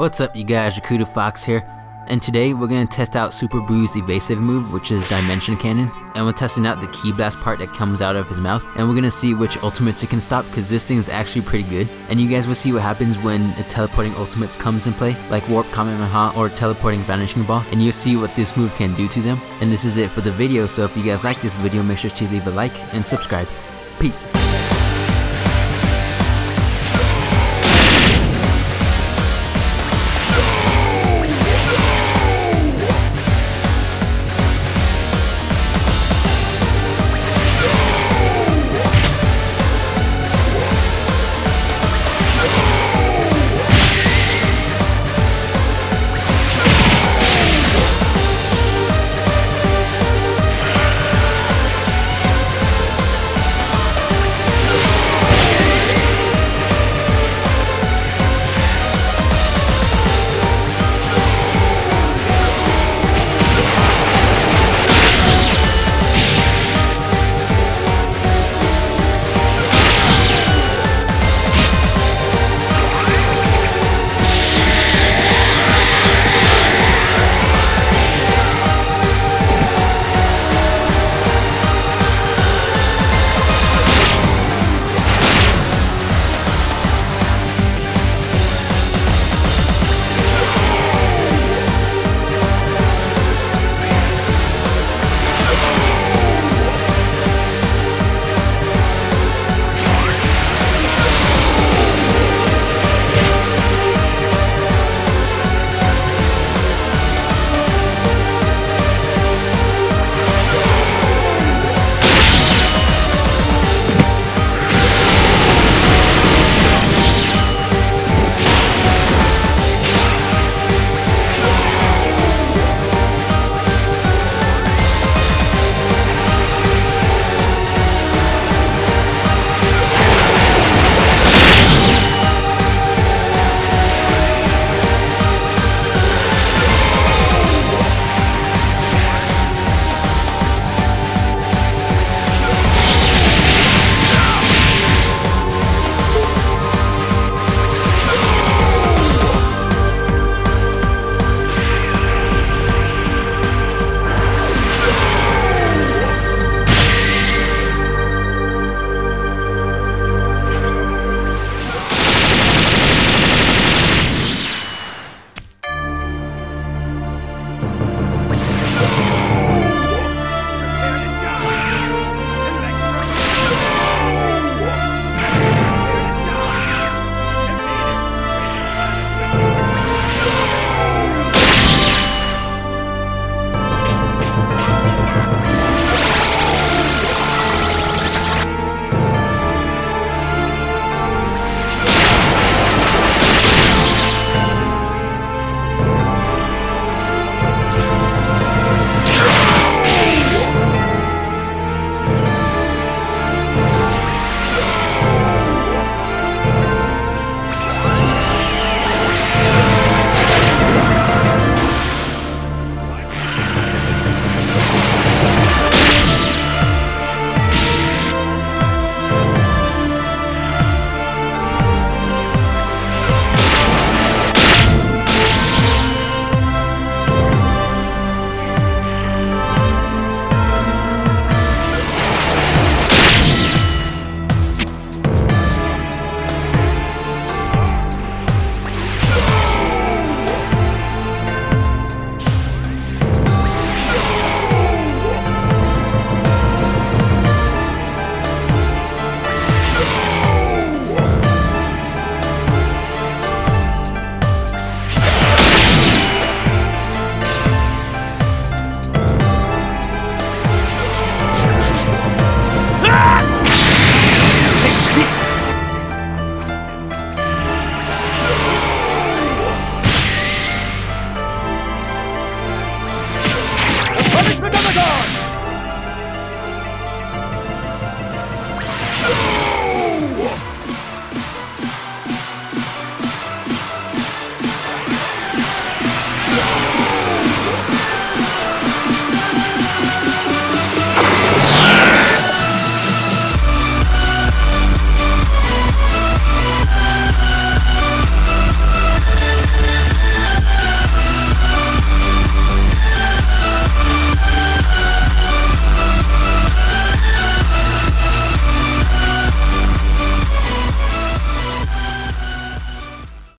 What's up you guys, Rikudou Fox here, and today we're going to test out Super Buu's evasive move, which is Dimension Cannon, and we're testing out the Ki Blast part that comes out of his mouth, and we're going to see which ultimates it can stop, because this thing is actually pretty good, and you guys will see what happens when the teleporting ultimates comes in play, like Warp Kamehameha or teleporting Vanishing Ball, and you'll see what this move can do to them, and this is it for the video, so if you guys like this video, make sure to leave a like and subscribe. Peace! Pentagon!